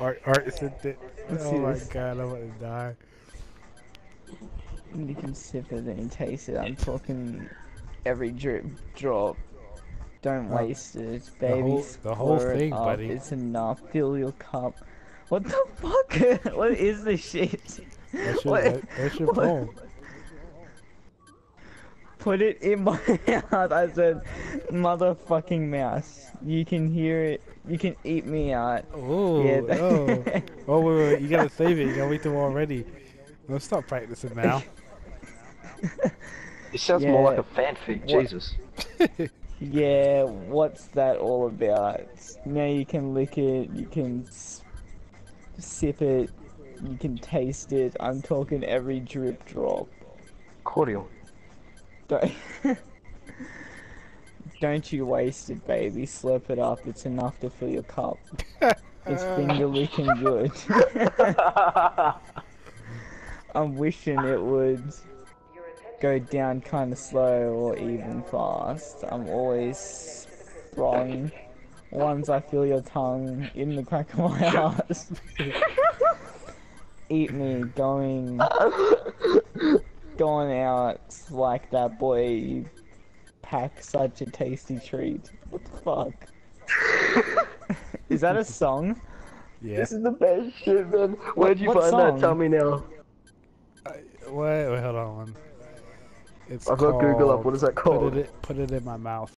Art, art sent it. Let's Oh see my this. god, I'm gonna die. You can sip it and taste it. I'm talking every drip drop. Don't Uh, waste it, baby. The whole- the whole Stir it thing, up. buddy. It's enough. Fill your cup. What the fuck? what is this shit? That's your, What- that, that's your what- poem. Put it in my mouth. I said, motherfucking mouse. You can hear it. You can eat me out. Oh, Yeah. oh. Oh, wait, wait, wait, you gotta save it. You gotta wait till we're all ready. Let's stop practicing now. It sounds more like a fanfic. What- Jesus. Yeah, what's that all about? Now you can lick it, you can sip it, you can taste it. I'm talking every drip drop. Cordial. Don't, Don't you waste it, baby. Slurp it up. It's enough to fill your cup. It's finger licking good. I'm wishing it would go down kind of slow or even fast. I'm always wrong. Once I feel your tongue in the crack of my ass. Eat me going going out like that boy you pack such a tasty treat. What the fuck? Is that a song? Yeah. This is the best shit, man. Where'd you what find song? that? Tell me now. Wait, wait, hold on. It's I've got Google up. What is that Put called? it, put it in my mouth.